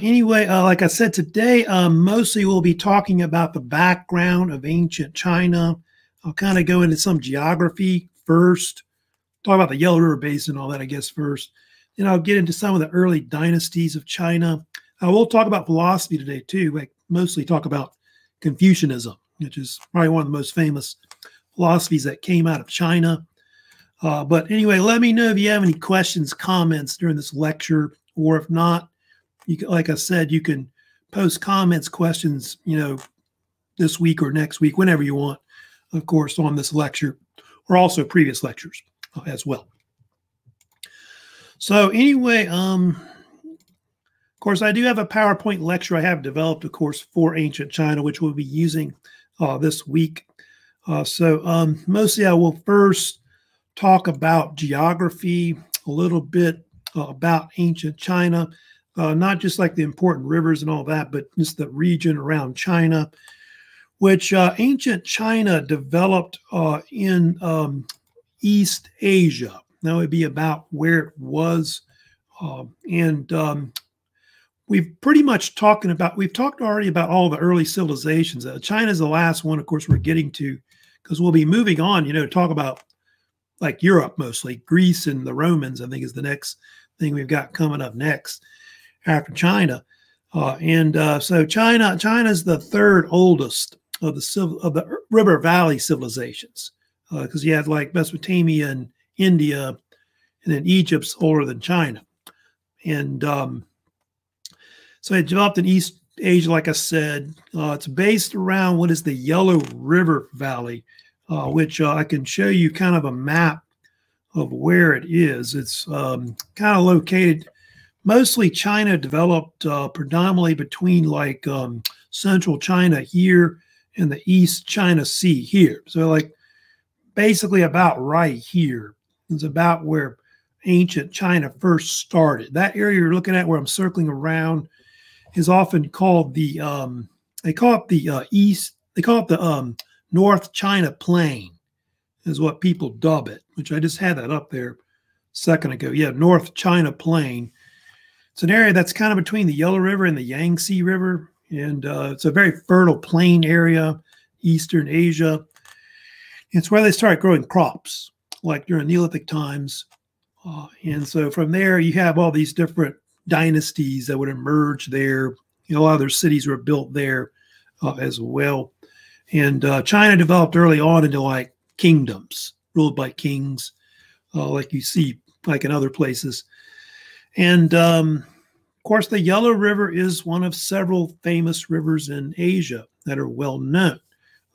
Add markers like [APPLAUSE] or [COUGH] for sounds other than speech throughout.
Anyway, uh, like I said today, um, mostly we'll be talking about the background of ancient China. I'll kind of go into some geography first, talk about the Yellow River Basin, all that, I guess, first. Then I'll get into some of the early dynasties of China. I will talk about philosophy today, too, like mostly talk about Confucianism, which is probably one of the most famous philosophies that came out of China. Uh, but anyway, let me know if you have any questions, comments during this lecture, or if not, you can, like I said, you can post comments, questions, you know, this week or next week, whenever you want, of course, on this lecture or also previous lectures uh, as well. So anyway, um, of course, I do have a PowerPoint lecture I have developed, of course, for ancient China, which we'll be using uh, this week. Uh, so um, mostly I will first talk about geography, a little bit uh, about ancient China, uh, not just like the important rivers and all that, but just the region around China, which uh, ancient China developed uh, in um, East Asia. That would be about where it was. Um, and um, we've pretty much talking about, we've talked already about all the early civilizations. Uh, China is the last one, of course, we're getting to, because we'll be moving on, you know, talk about like Europe mostly. Greece and the Romans, I think, is the next thing we've got coming up next after China. Uh, and uh, so China, China is the third oldest of the civil, of the river valley civilizations because uh, you had like Mesopotamia and India, and then Egypt's older than China. And um, so it developed in East Asia, like I said. Uh, it's based around what is the Yellow River Valley, uh, which uh, I can show you kind of a map of where it is. It's um, kind of located mostly China developed uh, predominantly between like um, central China here and the East China Sea here. So like basically about right here is about where ancient China first started. That area you're looking at where I'm circling around is often called the um, they call it the uh, East they call it the um, North China Plain is what people dub it, which I just had that up there second ago. Yeah, North China Plain it's an area that's kind of between the Yellow River and the Yangtze River, and uh, it's a very fertile plain area, Eastern Asia. It's where they start growing crops, like during Neolithic times. Uh, and so from there, you have all these different dynasties that would emerge there. You know, a lot of their cities were built there uh, as well. And uh, China developed early on into like kingdoms ruled by kings, uh, like you see like in other places. And um, of course, the Yellow River is one of several famous rivers in Asia that are well known.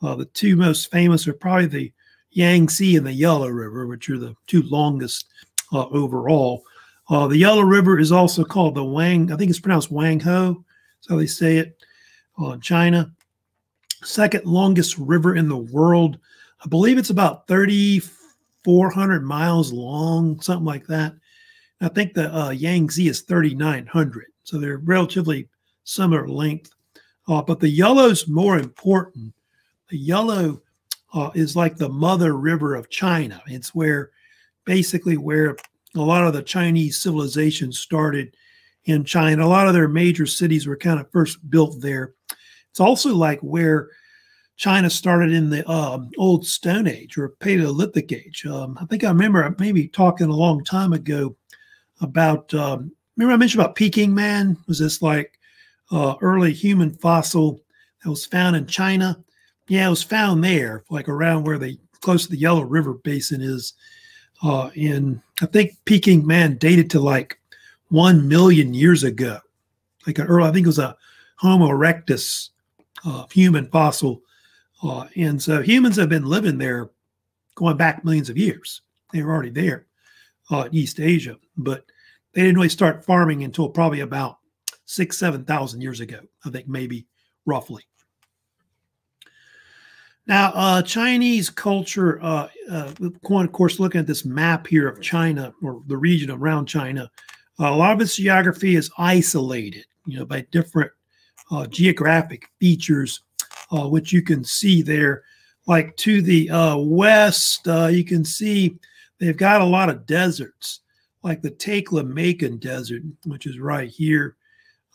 Uh, the two most famous are probably the Yangtze and the Yellow River, which are the two longest uh, overall. Uh, the Yellow River is also called the Wang, I think it's pronounced Wang Ho. How they say it uh, in China. Second longest river in the world. I believe it's about 3,400 miles long, something like that. I think the uh, Yangtze is 3,900. So they're relatively similar length. Uh, but the yellow's more important. The yellow uh, is like the mother river of China. It's where basically where a lot of the Chinese civilization started in China. A lot of their major cities were kind of first built there. It's also like where China started in the um, old Stone Age or Paleolithic Age. Um, I think I remember maybe talking a long time ago about um, remember I mentioned about Peking man was this like uh, early human fossil that was found in China. Yeah, it was found there, like around where the close to the Yellow River Basin is. Uh, in I think Peking man dated to like one million years ago, like an early. I think it was a Homo erectus uh, human fossil, uh, and so humans have been living there going back millions of years. They were already there uh, East Asia, but they didn't really start farming until probably about six, 7,000 years ago, I think maybe roughly. Now, uh, Chinese culture, uh, uh, of course, looking at this map here of China or the region around China, a lot of its geography is isolated, you know, by different uh, geographic features, uh, which you can see there. Like to the uh, west, uh, you can see They've got a lot of deserts, like the Taklamakan Desert, which is right here.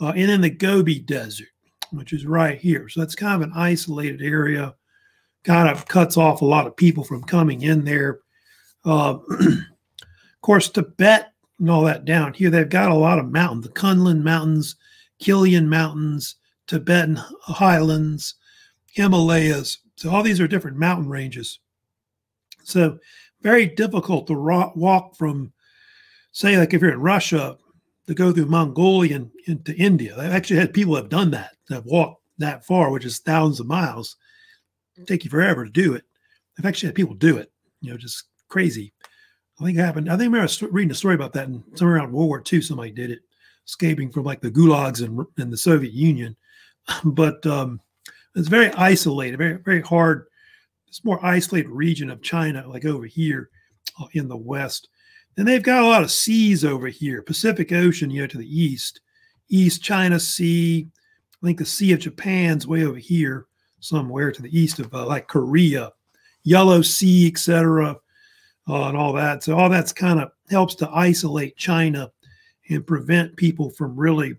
uh, and then the Gobi Desert, which is right here. So that's kind of an isolated area, kind of cuts off a lot of people from coming in there. Uh, [CLEARS THROAT] of course, Tibet and all that down here, they've got a lot of mountains, the Kunlun Mountains, Qilian Mountains, Tibetan Highlands, Himalayas. So all these are different mountain ranges. So very difficult to walk from, say, like if you're in Russia, to go through Mongolia and into India. I've actually had people have done that, have walked that far, which is thousands of miles. It'd take you forever to do it. I've actually had people do it, you know, just crazy. I think it happened. I think I remember reading a story about that and somewhere around World War II, somebody did it, escaping from like the gulags in, in the Soviet Union. [LAUGHS] but um, it's very isolated, very, very hard. It's more isolated region of China, like over here uh, in the West. Then they've got a lot of seas over here, Pacific Ocean, you know, to the east, East China Sea. I think the Sea of Japan's way over here, somewhere to the east of uh, like Korea, Yellow Sea, etc., uh, and all that. So all that's kind of helps to isolate China and prevent people from really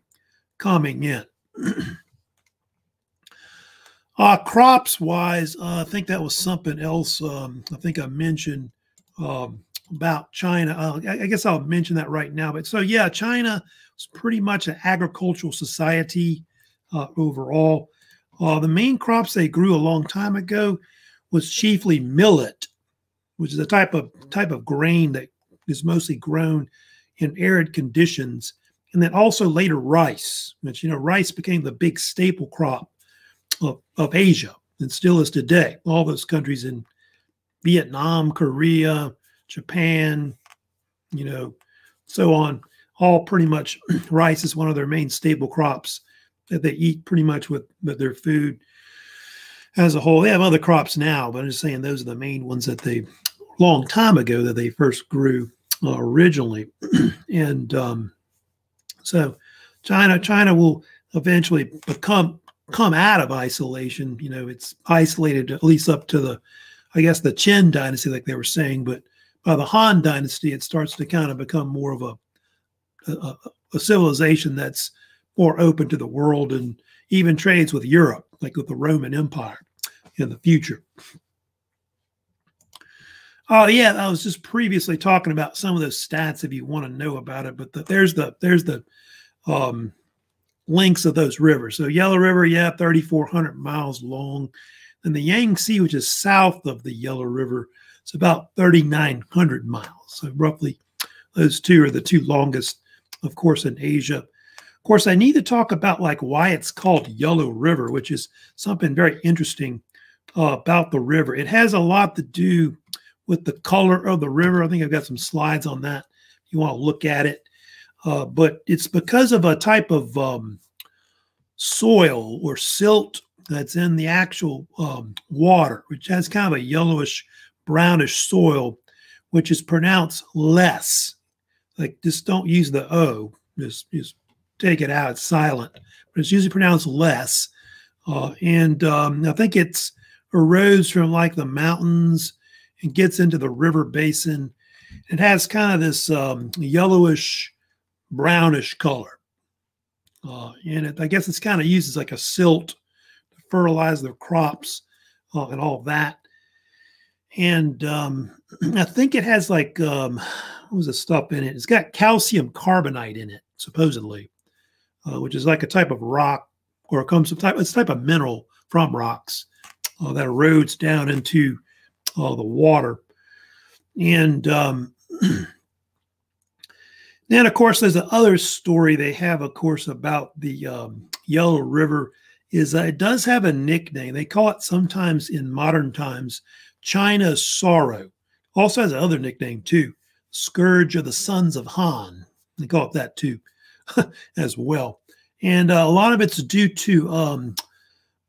coming in. [CLEARS THROAT] uh, crops wise, uh, I think that was something else. Um, I think I mentioned um, about China. Uh, I, I, guess I'll mention that right now. But so, yeah, China was pretty much an agricultural society uh, overall. Uh, the main crops they grew a long time ago was chiefly millet, which is a type of type of grain that is mostly grown in arid conditions, and then also later rice, which you know rice became the big staple crop of, of Asia and still is today. All those countries in Vietnam, Korea, Japan, you know, so on. All pretty much [CLEARS THROAT] rice is one of their main staple crops that they eat pretty much with, with their food as a whole. They have other crops now, but I'm just saying those are the main ones that they long time ago that they first grew uh, originally. [CLEARS THROAT] and um, so China, China will eventually become come out of isolation. You know, it's isolated at least up to the, I guess, the Qin dynasty, like they were saying, but by the Han Dynasty, it starts to kind of become more of a, a, a civilization that's more open to the world and even trades with Europe, like with the Roman Empire in the future. Oh yeah, I was just previously talking about some of those stats if you want to know about it. But the, there's the there's the um, links of those rivers. So Yellow River, yeah, 3,400 miles long, and the Yangtze, which is south of the Yellow River, it's about 3,900 miles. So roughly those two are the two longest, of course, in Asia. Of course, I need to talk about like why it's called Yellow River, which is something very interesting uh, about the river. It has a lot to do with the color of the river. I think I've got some slides on that. If you want to look at it. Uh, but it's because of a type of um, soil or silt that's in the actual um, water, which has kind of a yellowish brownish soil, which is pronounced less. Like just don't use the O, just, just take it out. It's silent, but it's usually pronounced less. Uh, and um, I think it's arose from like the mountains and gets into the river basin. It has kind of this um, yellowish, brownish color. Uh, and it, I guess it's kind of used as like a silt to fertilize the crops uh, and all that and um, [CLEARS THROAT] I think it has like um, what was the stuff in it? It's got calcium carbonate in it, supposedly, uh, which is like a type of rock, or it comes from type. It's a type of mineral from rocks uh, that erodes down into uh, the water, and um, [CLEARS THROAT] then of course there's another story they have, of course, about the um, Yellow River. Is it does have a nickname. They call it sometimes in modern times China's Sorrow. Also has another nickname too, Scourge of the Sons of Han. They call it that too, [LAUGHS] as well. And uh, a lot of it's due to um,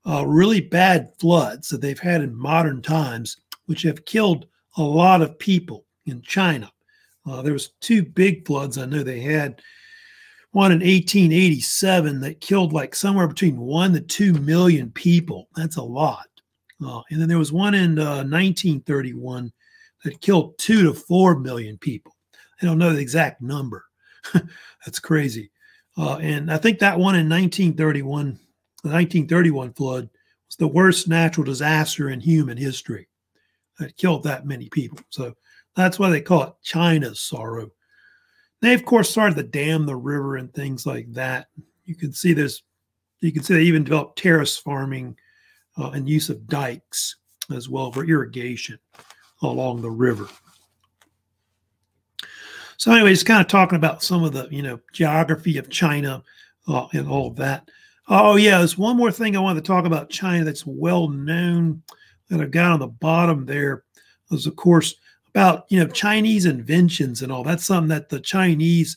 uh, really bad floods that they've had in modern times, which have killed a lot of people in China. Uh, there was two big floods I know they had. One in 1887 that killed like somewhere between one to two million people. That's a lot. Uh, and then there was one in uh, 1931 that killed two to four million people. I don't know the exact number. [LAUGHS] That's crazy. Uh, and I think that one in 1931, the 1931 flood was the worst natural disaster in human history. that killed that many people. So that's why they call it China's sorrow. They, of course, started to dam the river and things like that. You can see this. You can see they even developed terrace farming uh, and use of dikes as well for irrigation along the river. So, anyways, kind of talking about some of the you know geography of China uh, and all of that. Oh yeah, there's one more thing I wanted to talk about China that's well known that I've got on the bottom there was of course about you know Chinese inventions and all. That's something that the Chinese,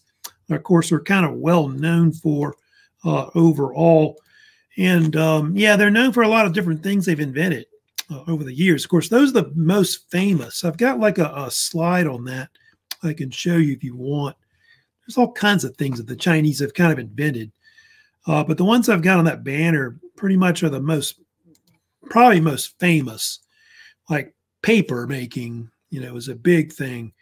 of course, are kind of well known for uh, overall. And um, yeah, they're known for a lot of different things they've invented uh, over the years. Of course, those are the most famous. I've got like a, a slide on that I can show you if you want. There's all kinds of things that the Chinese have kind of invented. Uh, but the ones I've got on that banner pretty much are the most, probably most famous. Like paper making, you know, is a big thing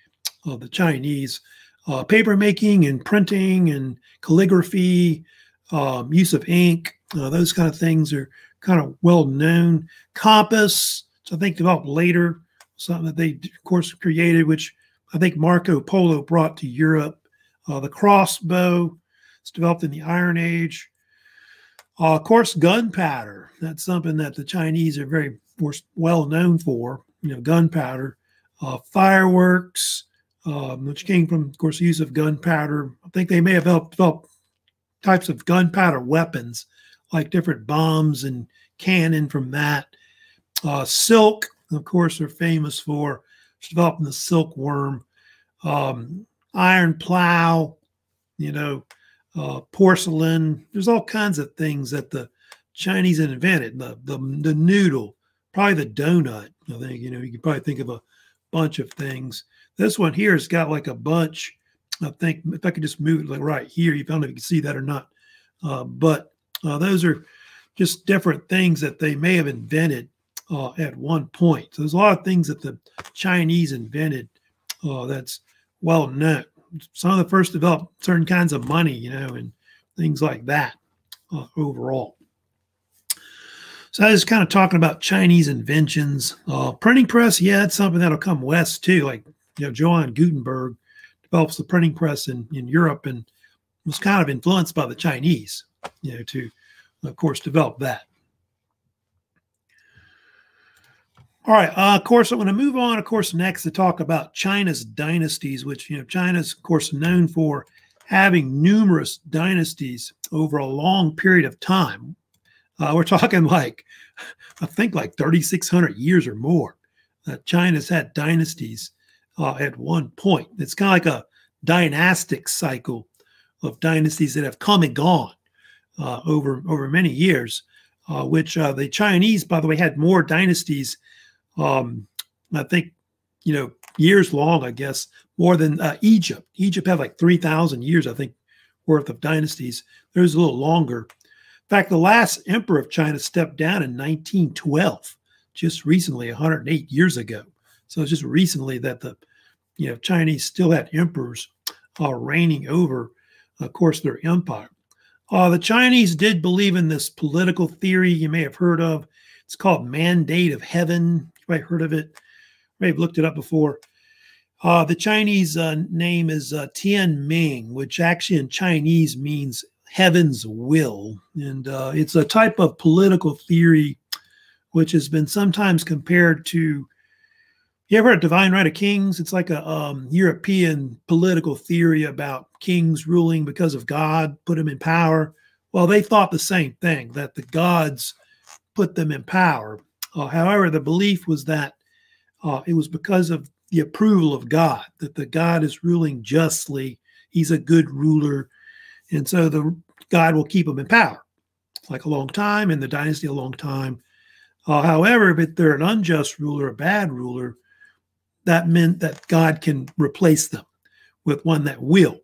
of the Chinese. Uh, paper making and printing and calligraphy, um, use of ink, uh, those kind of things are kind of well known. Compass, which I think developed later, something that they, of course, created, which I think Marco Polo brought to Europe. Uh, the crossbow, it's developed in the Iron Age. Uh, of course, gunpowder. That's something that the Chinese are very well known for. You know, gunpowder, uh, fireworks, um, which came from, of course, the use of gunpowder. I think they may have helped develop types of gunpowder weapons, like different bombs and cannon from that. Uh, silk, of course, they're famous for developing the silkworm, um, iron plow, you know, uh, porcelain. There's all kinds of things that the Chinese invented. The, the the noodle, probably the donut. I think you know you could probably think of a bunch of things. This one here has got like a bunch. I think if I could just move it like right here, you don't know if you can see that or not. Uh, but uh, those are just different things that they may have invented uh, at one point. So there's a lot of things that the Chinese invented uh, that's well known. Some of the first developed certain kinds of money, you know, and things like that uh, overall. So I was kind of talking about Chinese inventions. Uh, printing press, yeah, it's something that'll come west too. Like, you know, Johann Gutenberg develops the printing press in, in Europe and was kind of influenced by the Chinese, you know, to, of course, develop that. All right. Uh, of course, I'm going to move on, of course, next to talk about China's dynasties, which, you know, China's, of course, known for having numerous dynasties over a long period of time. Uh, we're talking [LAUGHS] like, I think like 3,600 years or more. Uh, China's had dynasties uh, at one point. It's kind of like a dynastic cycle of dynasties that have come and gone uh, over, over many years, uh, which uh, the Chinese, by the way, had more dynasties um, I think, you know, years long, I guess, more than Egypt. Egypt had like 3,000 years, I think, worth of dynasties. There's a little longer. In fact, the last emperor of China stepped down in 1912, just recently, 108 years ago. So it's just recently that the, you know, Chinese still had emperors uh, reigning over, of course, their empire. Uh, the Chinese did believe in this political theory you may have heard of. It's called Mandate of Heaven. You might have heard of it. May have looked it up before. Uh, the Chinese uh, name is uh, Tian Ming, which actually in Chinese means heaven's will. And uh, it's a type of political theory which has been sometimes compared to. You ever heard of Divine Right of Kings? It's like a um, European political theory about kings ruling because of God, put them in power. Well, they thought the same thing that the gods put them in power. Uh, however, the belief was that uh, it was because of the approval of God, that the God is ruling justly. He's a good ruler. And so the God will keep them in power, like a long time, in the dynasty a long time. Uh, however, if they're an unjust ruler, a bad ruler, that meant that God can replace them with one that will,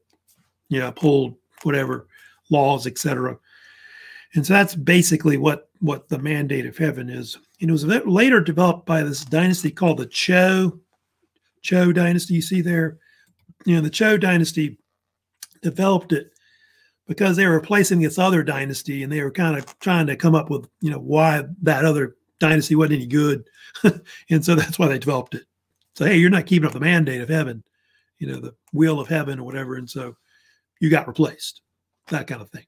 you know, uphold whatever laws, etc. And so that's basically what what the mandate of heaven is. And it was later developed by this dynasty called the Zhou, Zhou dynasty. You see there, you know, the Zhou dynasty developed it. Because they were replacing this other dynasty and they were kind of trying to come up with, you know, why that other dynasty wasn't any good. [LAUGHS] and so that's why they developed it. So, hey, you're not keeping up the mandate of heaven, you know, the will of heaven or whatever. And so you got replaced, that kind of thing.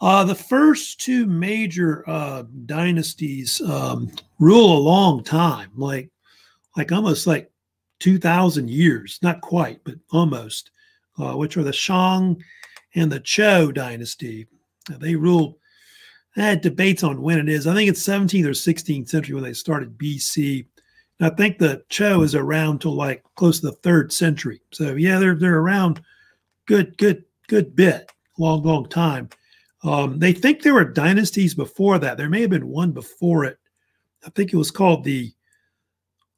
Uh, the first two major uh, dynasties um, rule a long time, like like almost like 2,000 years, not quite, but almost, uh, which are the Shang and the Cho dynasty. They ruled, I had debates on when it is. I think it's 17th or 16th century when they started BC. And I think the Cho is around till like close to the third century. So yeah, they're they're around good, good, good bit, long, long time. Um, they think there were dynasties before that. There may have been one before it. I think it was called the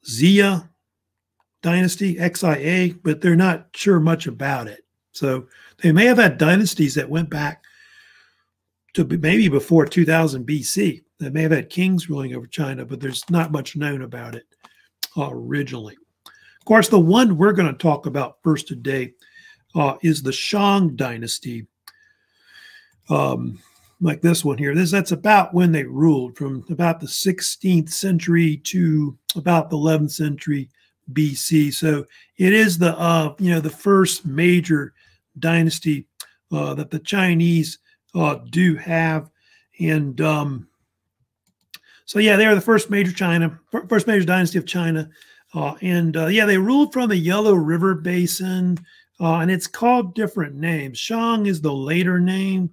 Xia dynasty, XIA, but they're not sure much about it. So they may have had dynasties that went back to maybe before 2000 BC. They may have had kings ruling over China, but there's not much known about it originally. Of course, the one we're going to talk about first today uh, is the Shang dynasty. Um, like this one here. This that's about when they ruled from about the 16th century to about the 11th century BC. So it is the uh, you know the first major dynasty uh, that the Chinese uh, do have, and um, so yeah, they are the first major China, first major dynasty of China, uh, and uh, yeah, they ruled from the Yellow River Basin, uh, and it's called different names. Shang is the later name.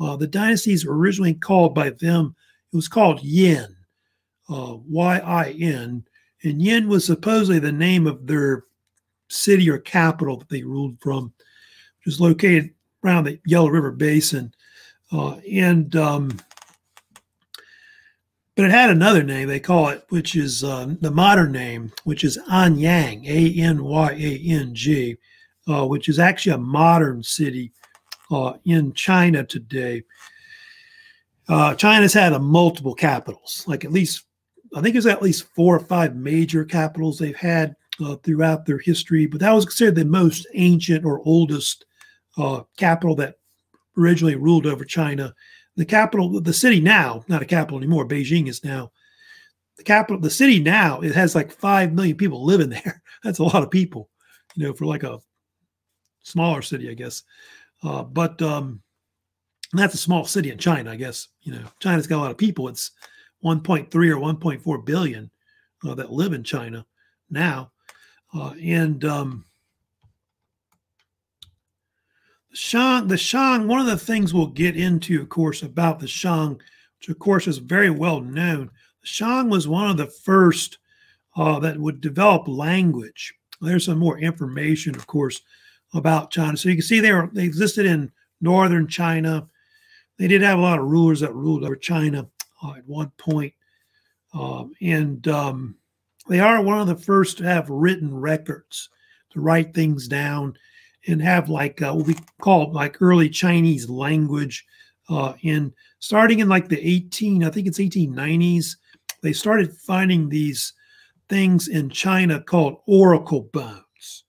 Uh, the dynasties originally called by them, it was called Yin, uh, Y-I-N, and Yin was supposedly the name of their city or capital that they ruled from, was located around the Yellow River Basin. Uh, and um, but it had another name they call it, which is uh, the modern name, which is Anyang, A N Y A N G, uh, which is actually a modern city uh, in China today. Uh, China's had a multiple capitals, like at least, I think there's at least four or five major capitals they've had uh, throughout their history, but that was considered the most ancient or oldest uh, capital that originally ruled over China. The capital, the city now, not a capital anymore, Beijing is now the capital. The city now, it has like 5 million people living [LAUGHS] there. That's a lot of people, you know, for like a smaller city, I guess. Uh, but um, that's a small city in China, I guess. You know, China's got a lot of people. It's 1.3 or 1.4 billion uh, that live in China now, uh, and um, the Shang. The Shang. One of the things we'll get into, of course, about the Shang, which of course is very well known. The Shang was one of the first uh, that would develop language. There's some more information, of course, about China. So you can see they were they existed in northern China. They did have a lot of rulers that ruled over China uh, at one point. Um, and um, they are one of the first to have written records to write things down and have like uh, what we call like early Chinese language. Uh, in starting in like the 18, I think it's 1890s, they started finding these things in China called oracle bones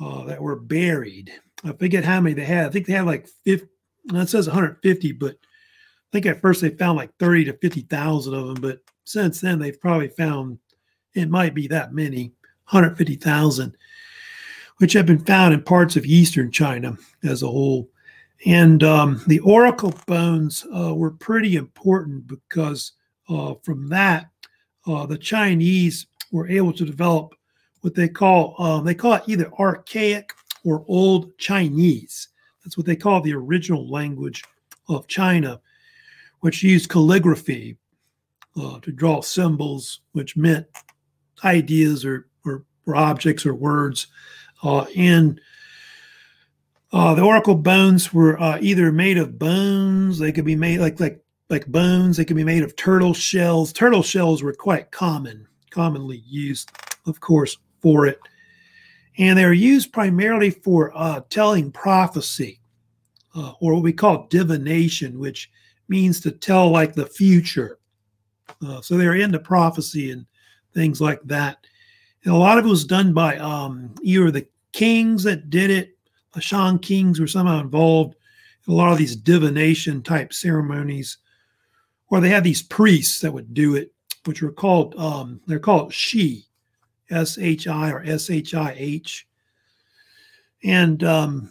uh, that were buried. I forget how many they had. I think they had like 50, it says 150, but I think at first they found like 30 to 50,000 of them. But since then, they've probably found it might be that many 150,000, which have been found in parts of eastern China as a whole. And um, the oracle bones uh, were pretty important because uh, from that, uh, the Chinese were able to develop what they call um, they call it either archaic or old Chinese. That's what they call the original language of China, which used calligraphy uh, to draw symbols, which meant ideas or, or, or objects or words. Uh, and uh, the oracle bones were uh, either made of bones, they could be made like like like bones, they could be made of turtle shells. Turtle shells were quite common, commonly used, of course, for it. And they're used primarily for uh, telling prophecy, uh, or what we call divination, which means to tell like the future. Uh, so they're into prophecy and things like that. And a lot of it was done by um, either the kings that did it, the Shang kings were somehow involved in a lot of these divination type ceremonies, where they had these priests that would do it, which were called um, they're called Shi, S H I or S H I H, and um,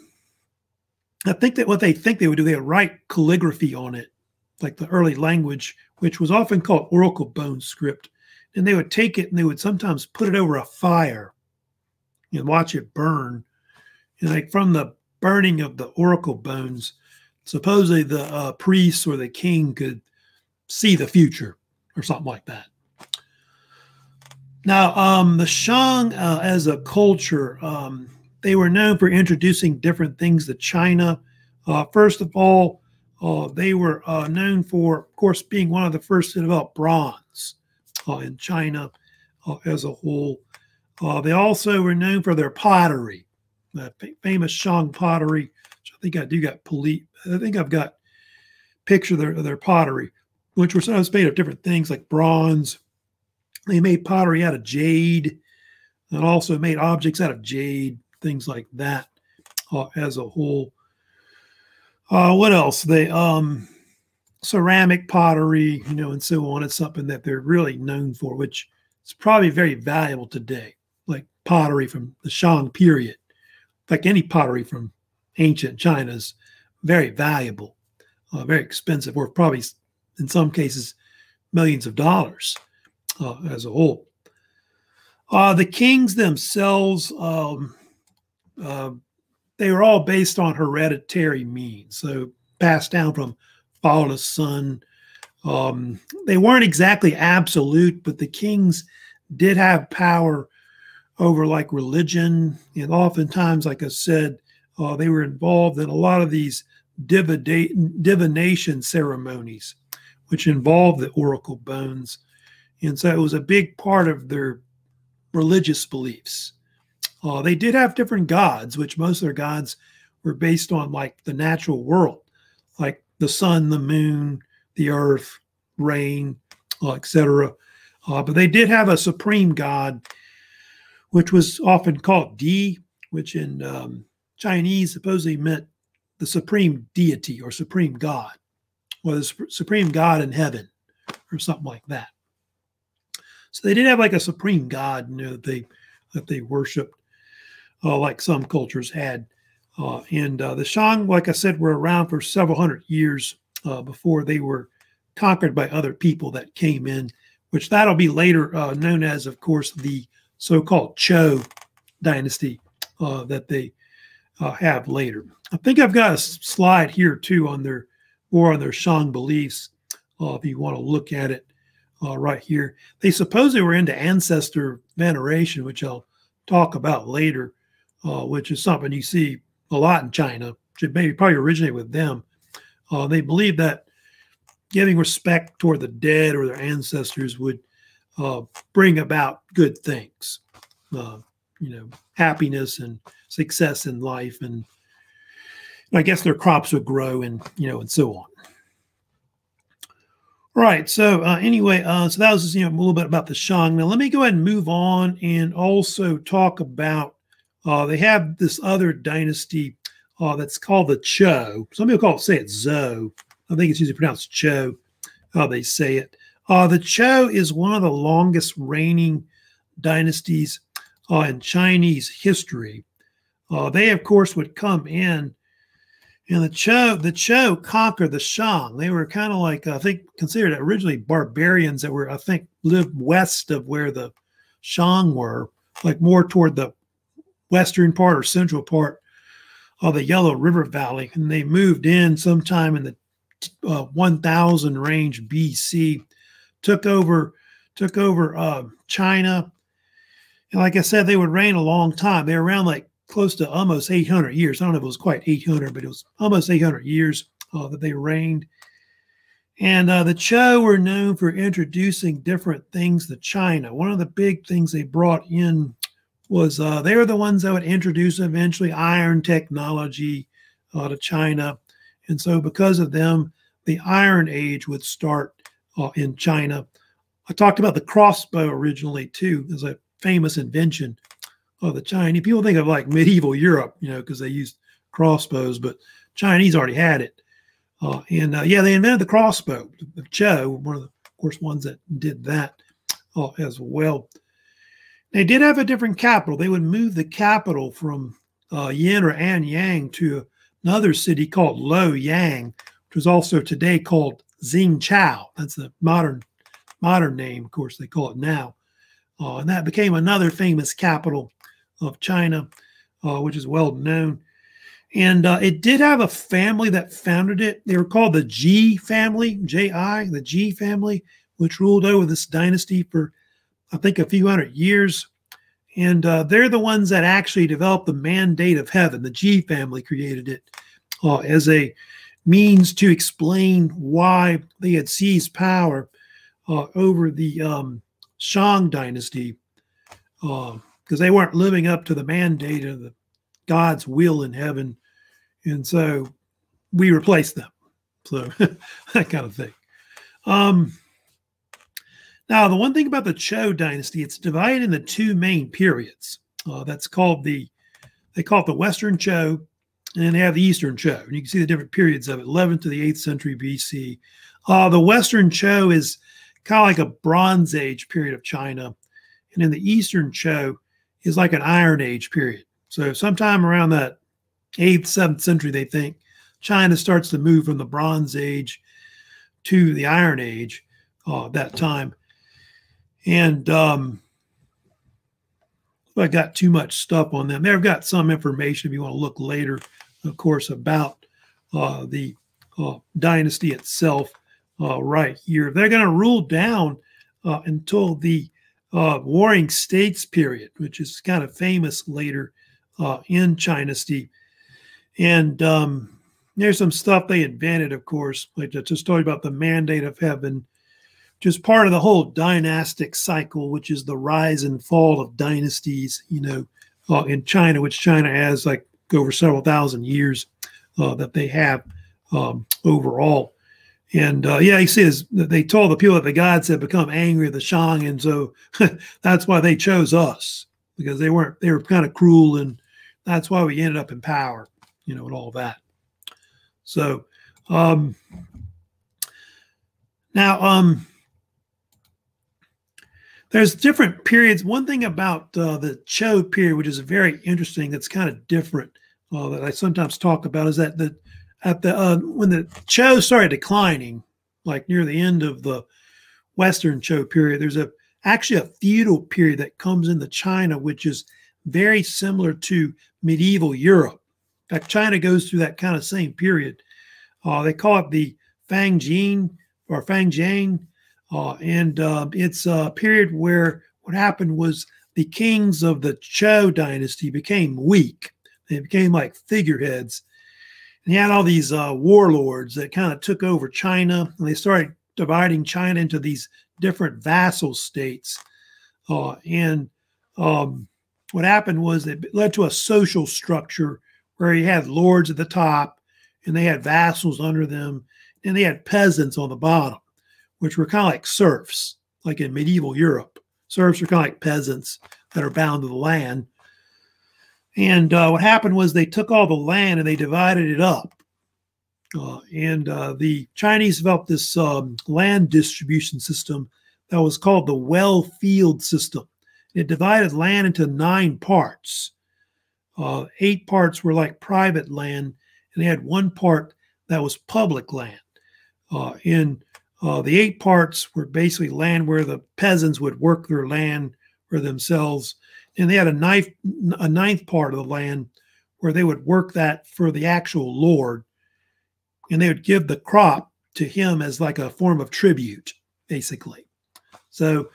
I think that what they think they would do, they would write calligraphy on it, like the early language, which was often called oracle bone script. And they would take it and they would sometimes put it over a fire and watch it burn. And like from the burning of the oracle bones, supposedly the uh, priest or the king could see the future or something like that. Now, um, the Shang uh, as a culture, um, they were known for introducing different things to China. Uh, first of all, uh, they were uh, known for, of course, being one of the first to develop bronze in China uh, as a whole. Uh, they also were known for their pottery, the famous Shang pottery. Which I think I do got. I think I've got picture of their, of their pottery, which were sometimes made of different things like bronze. They made pottery out of jade and also made objects out of jade things like that uh, as a whole. Uh, what else? They um, ceramic pottery, you know, and so on. It's something that they're really known for, which is probably very valuable today, like pottery from the Shang period. Like any pottery from ancient China is very valuable, uh, very expensive, worth probably in some cases millions of dollars uh, as a whole. Uh, the kings themselves, um, uh, they were all based on hereditary means, so passed down from to son. Um, they weren't exactly absolute, but the kings did have power over like religion, and oftentimes, like I said, uh, they were involved in a lot of these divination ceremonies, which involved the oracle bones, and so it was a big part of their religious beliefs. Uh, they did have different gods, which most of their gods were based on like the natural world, the sun, the moon, the earth, rain, etc. Uh, but they did have a supreme god, which was often called Di, which in um, Chinese supposedly meant the supreme deity or supreme god, or the supreme god in heaven, or something like that. So they did have like a supreme god, you know, that they that they worshipped uh, like some cultures had. Uh, and uh, the Shang, like I said, were around for several hundred years uh, before they were conquered by other people that came in, which that'll be later uh, known as, of course, the so-called Zhou dynasty uh, that they have later. I think I've got a slide here too on their more on their Shang beliefs. if you want to look at it right here, they supposedly were into ancestor veneration, which I'll talk about later uh, which is something you see a lot in China, which maybe probably originate with them. Uh, they believe that giving respect toward the dead or their ancestors would uh, bring about good things, uh, you know, happiness and success in life, and I guess their crops would grow, and you know, and so on. Right. So uh, anyway, uh, so that was you know a little bit about the Shang. Now let me go ahead and move on and also talk about uh, they have this other dynasty uh, that's called the Cho. Some people call it say it Zhou. I think it's usually pronounced Cho. How they say it. Uh, the Cho is one of the longest reigning dynasties uh, in Chinese history. Uh, they, of course, would come in, and the Cho the Cho conquered the Shang. They were kind of like I think considered originally barbarians that were I think lived west of where the Shang were, like more toward the western part or central part of the Yellow River Valley, and they moved in sometime in the uh, 1000 range BC, took over took over uh, China, and like I said, they would reign a long time. They were around like close to almost 800 years. I don't know if it was quite 800, but it was almost 800 years uh, that they reigned. And uh, the Cho were known for introducing different things to China. One of the big things they brought in was uh, they were the ones that would introduce eventually iron technology uh, to China. And so, because of them, the Iron Age would start uh, in China. I talked about the crossbow originally, too, as a famous invention of the Chinese. People think of like medieval Europe, you know, because they used crossbows, but Chinese already had it. Uh, and uh, yeah, they invented the crossbow. The Zhou, one of the, of course, ones that did that uh, as well. They did have a different capital. They would move the capital from uh, Yin or Anyang to another city called Luoyang, which was also today called Jingzhou. That's the modern modern name, of course, they call it now. Uh, and that became another famous capital of China, uh, which is well known. And uh, it did have a family that founded it. They were called the Ji family, J I, the Ji family, which ruled over this dynasty for, I think, a few hundred years. And uh, they're the ones that actually developed the mandate of heaven. The Ji family created it uh, as a means to explain why they had seized power uh, over the um, Shang dynasty because uh, they weren't living up to the mandate of the God's will in heaven and so we replaced them. So [LAUGHS] that kind of thing. Um, now, the one thing about the Zhou dynasty, it's divided into two main periods. Uh, that's called the, they call it the Western Zhou, and they have the Eastern Zhou. And you can see the different periods of it, 11th to the 8th century BC. Uh, the Western Zhou is kind of like a Bronze Age period of China. And then the Eastern Zhou is like an Iron Age period. So sometime around that 8th, 7th century, they think, China starts to move from the Bronze Age to the Iron Age uh, that time. And um, I got too much stuff on them. They've got some information if you want to look later, of course, about uh, the uh, dynasty itself uh, right here. They're going to rule down uh, until the uh, Warring States period, which is kind of famous later in Dynasty. And um, there's some stuff they invented, of course, like just talking about the mandate of heaven, just part of the whole dynastic cycle, which is the rise and fall of dynasties, you know, uh, in China, which China has like over several thousand years uh, that they have um, overall. And uh, yeah, he says they told the people that the gods had become angry at the Shang, and so [LAUGHS] that's why they chose us because they weren't they were kind of cruel, and that's why we ended up in power you know, and all that. So um, now um, there's different periods. One thing about uh, the Zhou period, which is very interesting, that's kind of different uh, that I sometimes talk about, is that the at the uh, when the Zhou started declining, like near the end of the Western Zhou period, there's a actually a feudal period that comes into China, which is very similar to medieval Europe. In fact, China goes through that kind of same period. Uh, they call it the Fang Jin or Fang uh, and uh, it's a period where what happened was the kings of the Zhou dynasty became weak. They became like figureheads. And you had all these uh, warlords that kind of took over China, and they started dividing China into these different vassal states. Uh, and um, what happened was it led to a social structure where he had lords at the top and they had vassals under them and they had peasants on the bottom, which were kind of like serfs, like in medieval Europe. Serfs are kind of like peasants that are bound to the land. And uh, what happened was they took all the land and they divided it up. Uh, and uh, the Chinese developed this um, land distribution system that was called the well field system. It divided land into nine parts. Uh, eight parts were like private land, and they had one part that was public land. Uh, in uh, the eight parts were basically land where the peasants would work their land for themselves, and they had a ninth a ninth part of the land where they would work that for the actual lord, and they would give the crop to him as like a form of tribute, basically. So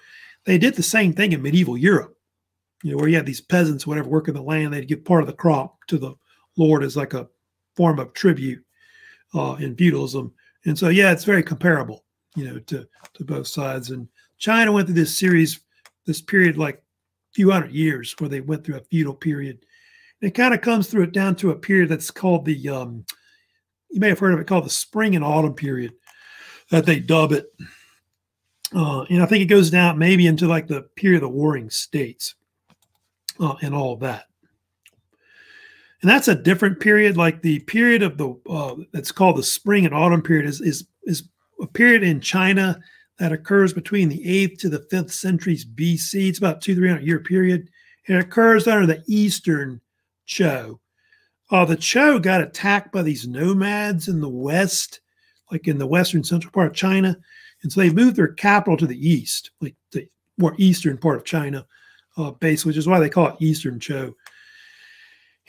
they did the same thing in medieval Europe you know, where you had these peasants, whatever, working the land, they'd give part of the crop to the Lord as like a form of tribute uh, in feudalism. And so, yeah, it's very comparable, you know, to to both sides. And China went through this series, this period, like a few hundred years, where they went through a feudal period. And it kind of comes through it down to a period that's called the, um, you may have heard of it, called the spring and autumn period, that they dub it. Uh, and I think it goes down maybe into like the period of the Warring States uh, and all of that. and that's a different period. Like the period of the uh, that's called the spring and autumn period is is is a period in China that occurs between the eighth to the fifth centuries BC. It's about two three hundred year period. It occurs under the Eastern Zhou. Uh, the Zhou got attacked by these nomads in the west, like in the western central part of China, and so they moved their capital to the east, like the more eastern part of China, uh, base, which is why they call it Eastern Zhou.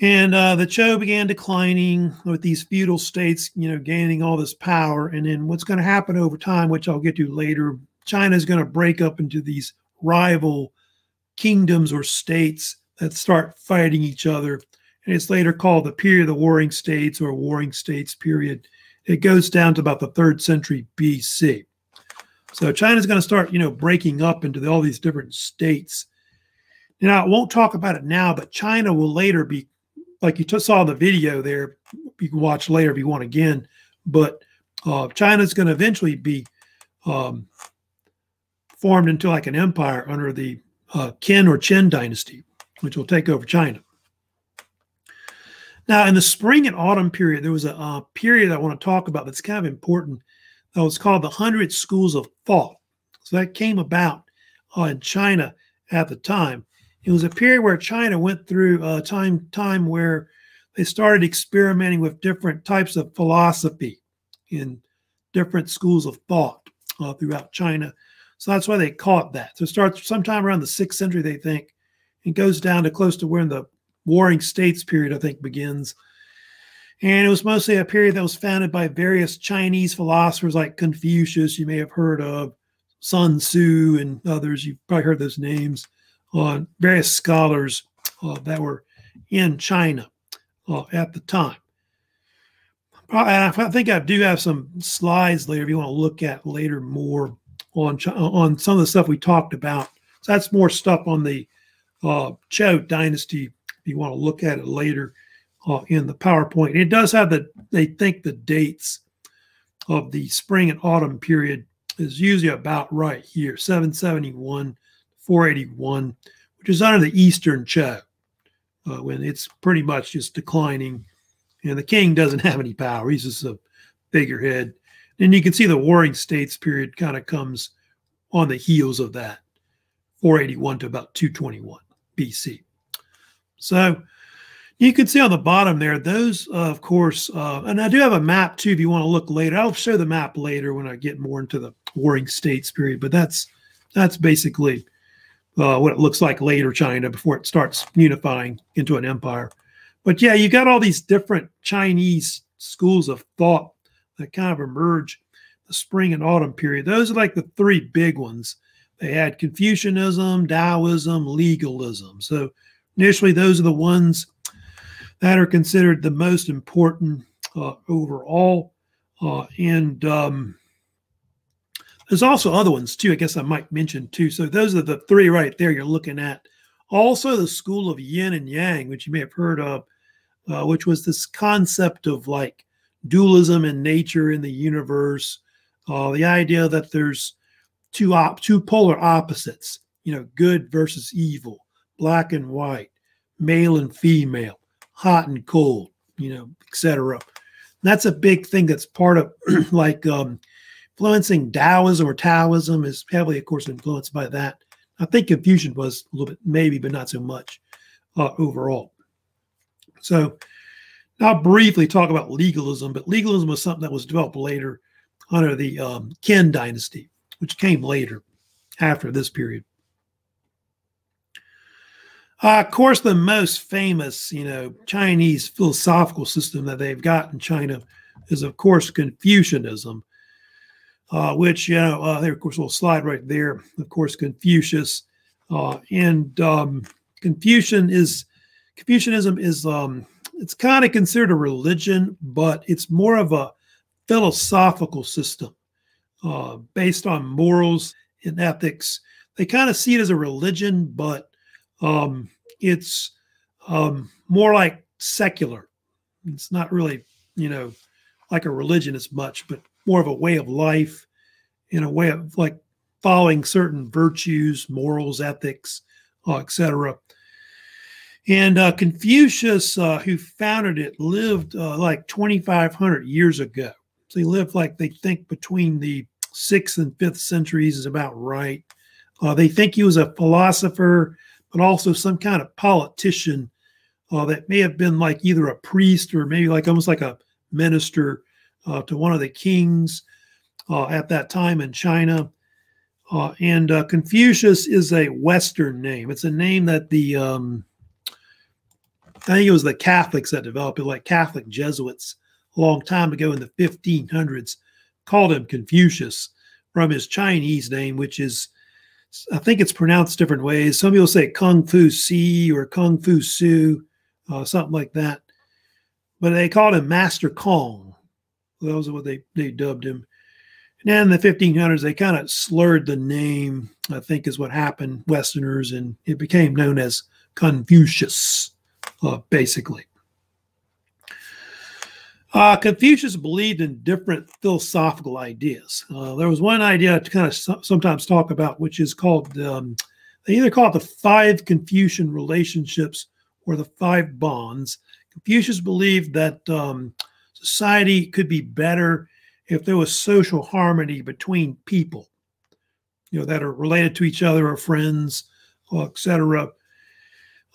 And uh, the Zhou began declining with these feudal states, you know, gaining all this power. And then what's going to happen over time, which I'll get to later, China is going to break up into these rival kingdoms or states that start fighting each other. And it's later called the period of the Warring States or Warring States period. It goes down to about the third century BC. So China's going to start, you know, breaking up into all these different states. Now, I won't talk about it now, but China will later be like you saw the video there, you can watch later if you want again. But uh, China's going to eventually be um, formed into like an empire under the uh, Qin or Qin dynasty, which will take over China. Now, in the spring and autumn period, there was a uh, period I want to talk about that's kind of important. That was called the Hundred Schools of Thought. So that came about uh, in China at the time. It was a period where China went through a time time where they started experimenting with different types of philosophy in different schools of thought uh, throughout China. So that's why they call that. So it starts sometime around the sixth century, they think, and goes down to close to when the Warring States period, I think, begins. And it was mostly a period that was founded by various Chinese philosophers like Confucius, you may have heard of, Sun Tzu, and others. You've probably heard those names on various scholars uh, that were in China uh, at the time. I think I do have some slides later if you want to look at later more on on some of the stuff we talked about. So that's more stuff on the uh, Zhou dynasty if you want to look at it later uh, in the PowerPoint. It does have the, they think the dates of the spring and autumn period is usually about right here, 771 481, which is under the Eastern Zhou, uh, when it's pretty much just declining. And the king doesn't [LAUGHS] have any power. He's just a figurehead. And you can see the Warring States period kind of comes on the heels of that, 481 to about 221 BC. So you can see on the bottom there, those, uh, of course, uh, and I do have a map too if you want to look later. I'll show the map later when I get more into the Warring States period, but that's that's basically uh, what it looks like later China before it starts unifying into an empire. But yeah, you got all these different Chinese schools of thought that kind of emerge the spring and autumn period. Those are like the three big ones. They had Confucianism, Taoism, legalism. So initially, those are the ones that are considered the most important uh, overall. Uh, and um, there's also other ones too, I guess I might mention too. So those are the three right there you're looking at. Also, the school of yin and yang, which you may have heard of, uh, which was this concept of like dualism in nature in the universe, uh, the idea that there's two op- two polar opposites, you know, good versus evil, black and white, male and female, hot and cold, you know, etc. That's a big thing that's part of [CLEARS THROAT] like um, influencing Taoism or Taoism is heavily, of course, influenced by that. I think Confucian was a little bit, maybe, but not so much uh, overall. So I'll briefly talk about legalism, but legalism was something that was developed later under the um, Qin dynasty, which came later after this period. Uh, of course, the most famous, you know, Chinese philosophical system that they've got in China is, of course, Confucianism uh, which, you know, uh, there, of course, a little slide right there. Of course, Confucius. Uh, and um, Confucian is, Confucianism is, um, it's kind of considered a religion, but it's more of a philosophical system uh, based on morals and ethics. They kind of see it as a religion, but um, it's um, more like secular. It's not really, you know, like a religion as much, but more of a way of life, in a way of like following certain virtues, morals, ethics, uh, etc. And uh, Confucius, uh, who founded it, lived uh, like 2,500 years ago. So he lived like they think between the sixth and fifth centuries is about right. Uh, they think he was a philosopher, but also some kind of politician uh, that may have been like either a priest or maybe like almost like a minister uh, to one of the kings at that time in China. and Confucius is a Western name. It's a name that the um, I think it was the Catholics that developed it, like Catholic Jesuits a long time ago in the 1500s, called him Confucius from his Chinese name, which is, I think it's pronounced different ways. Some people say Kung Fu Si or Kung Fu Su, uh, something like that. But they called him Master Kong. Those are what they, they dubbed him. And in the 1500s, they kind of slurred the name, I think is what happened, Westerners, and it became known as Confucius uh, basically. Uh, Confucius believed in different philosophical ideas. Uh, there was one idea to kind of so- sometimes talk about, which is called, um, they either call it the five Confucian relationships or the five bonds. Confucius believed that um, society could be better if there was social harmony between people, you know, that are related to each other or friends, etc.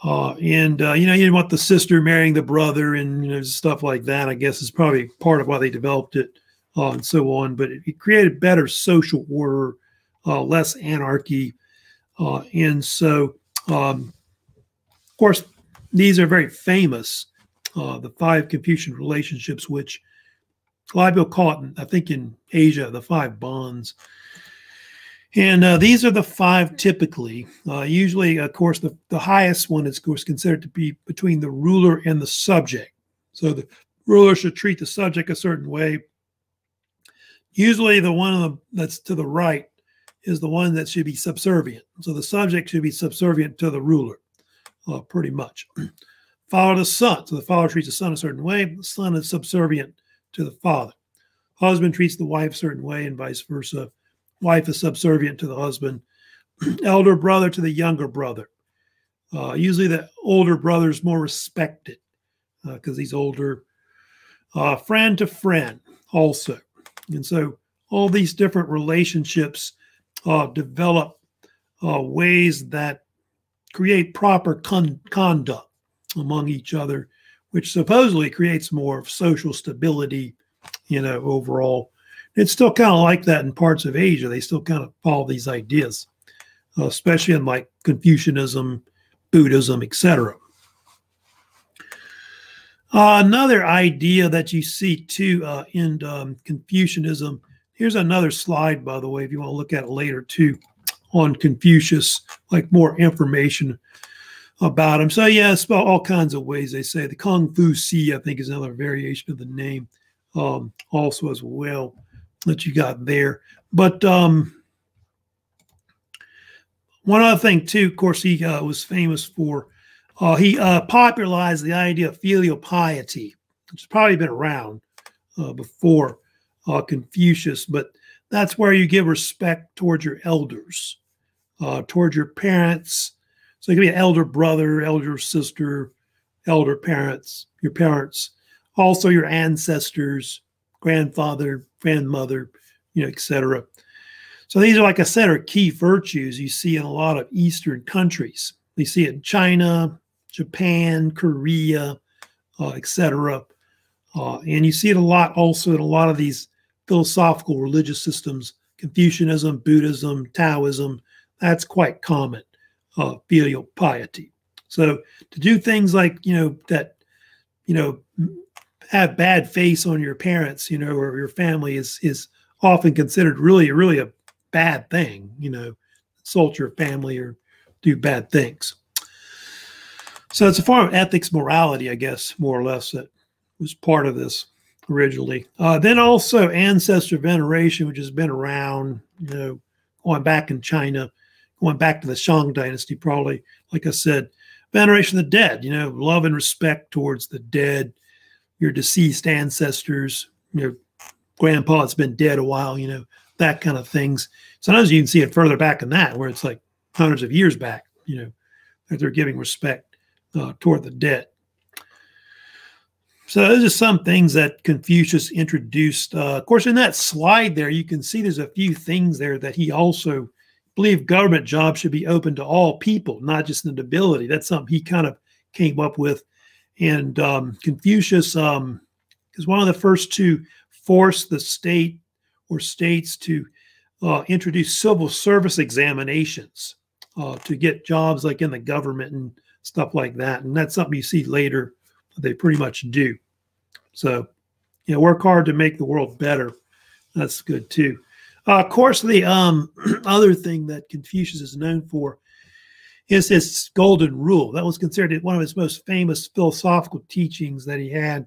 Uh, and uh, you know, you didn't want the sister marrying the brother and you know stuff like that. I guess is probably part of why they developed it uh, and so on. But it, it created better social order, uh, less anarchy, uh, and so um, of course these are very famous. Uh, the five Confucian relationships, which call it, I think in Asia, the five bonds. And uh, these are the five typically. Uh, usually, of course, the, the highest one is, of course, considered to be between the ruler and the subject. So the ruler should treat the subject a certain way. Usually, the one that's to the right is the one that should be subservient. So the subject should be subservient to the ruler, uh, pretty much. [CLEARS THROAT] Follow the son. So the father treats the son a certain way. The son is subservient to the father. Husband treats the wife a certain way, and vice versa wife is subservient to the husband, [CLEARS THROAT] elder brother to the younger brother. Uh, usually, the older brother is more respected because uh, he's older. Uh, friend to friend, also. And so, all these different relationships uh, develop uh, ways that create proper con- conduct among each other, which supposedly creates more of social stability, you know, overall it's still kind of like that in parts of Asia. They still kind of follow these ideas, especially in like Confucianism, Buddhism, etc. Uh, another idea that you see too uh, in um, Confucianism. Here's another slide, by the way, if you want to look at it later too, on Confucius, like more information about him. So yeah, all kinds of ways. They say the Kung Fu Si, I think, is another variation of the name, um, also as well that you got there. But um, one other thing, too, of course, he uh, was famous for, uh, he uh, popularized the idea of filial piety, which has probably been around uh, before uh, Confucius, but that's where you give respect towards your elders, uh, towards your parents. So you can be an elder brother, elder sister, elder parents, your parents, also your ancestors, grandfather, grandmother, you know, etc. So these are, like I said, are key virtues you see in a lot of Eastern countries. You see it in China, Japan, Korea, uh, etc. Uh, and you see it a lot also in a lot of these philosophical religious systems, Confucianism, Buddhism, Taoism. That's quite common, uh, filial piety. So to do things like, you know, that, you know, have bad face on your parents, you know, or your family is is often considered really, really a bad thing, you know, insult your family or do bad things. So it's a form of ethics, morality, I guess, more or less, that was part of this originally. Uh, then also ancestor veneration, which has been around, you know, going back in China, going back to the Shang dynasty, probably, like I said, veneration of the dead, you know, love and respect towards the dead, your deceased ancestors, your grandpa that's been dead a while, you know, that kind of things. Sometimes you can see it further back than that, where it's like hundreds of years back, you know, that they're giving respect uh, toward the dead. So those are some things that Confucius introduced. Uh, of course, in that slide there, you can see there's a few things there that he also believed government jobs should be open to all people, not just the nobility. That's something he kind of came up with. And um, Confucius um, is one of the first to force the state or states to uh, introduce civil service examinations uh, to get jobs like in the government and stuff like that. And that's something you see later they pretty much do. So, you know, work hard to make the world better. That's good too. Uh, of course, the um, [CLEARS THROAT] other thing that Confucius is known for is his golden rule. That was considered one of his most famous philosophical teachings that he had.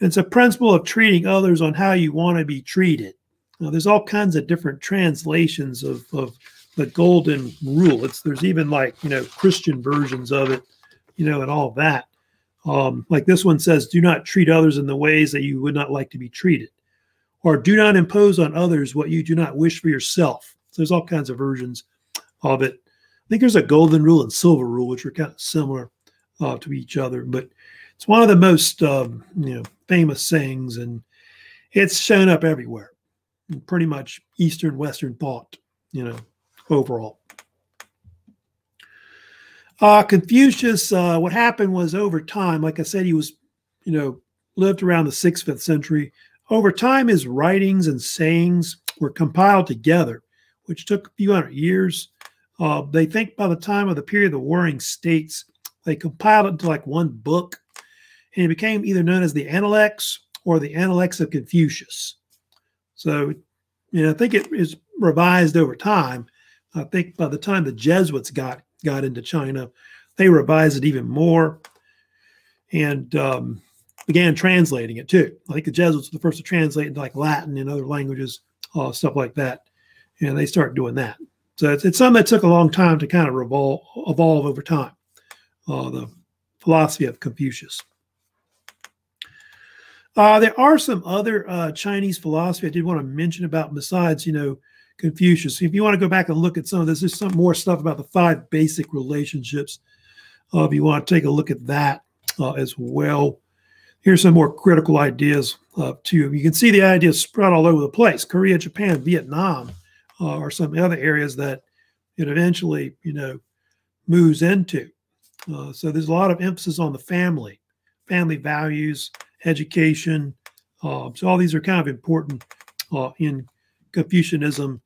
It's a principle of treating others on how you want to be treated. Now, there's all kinds of different translations of, of the golden rule. It's there's even like you know Christian versions of it, you know, and all that. Um, like this one says, do not treat others in the ways that you would not like to be treated, or do not impose on others what you do not wish for yourself. So there's all kinds of versions of it. I think there's a golden rule and silver rule, which are kind of similar uh, to each other, but it's one of the most um, you know famous sayings, and it's shown up everywhere. Pretty much Eastern Western thought, you know, overall. Uh, Confucius, uh, what happened was over time, like I said, he was, you know, lived around the sixth, fifth century. Over time, his writings and sayings were compiled together, which took a few hundred years. Uh, they think by the time of the period of the Warring States, they compiled it into like one book, and it became either known as the Analects or the Analects of Confucius. So, you know, I think it is revised over time. I think by the time the Jesuits got got into China, they revised it even more and um, began translating it too. I think the Jesuits were the first to translate into like Latin and other languages, uh, stuff like that. And they started doing that. So it's, it's something that took a long time to kind of revolve, evolve over time, uh, the philosophy of Confucius. Uh, there are some other uh, Chinese philosophy I did want to mention about besides, you know, Confucius. If you want to go back and look at some of this, there's some more stuff about the five basic relationships. Uh, if you want to take a look at that uh, as well. Here's some more critical ideas uh, too. You can see the ideas spread all over the place. Korea, Japan, Vietnam uh, are some other areas that it eventually, you know, moves into. Uh, so there's a lot of emphasis on the family, family values, education. Uh, so all these are kind of important uh, in Confucianism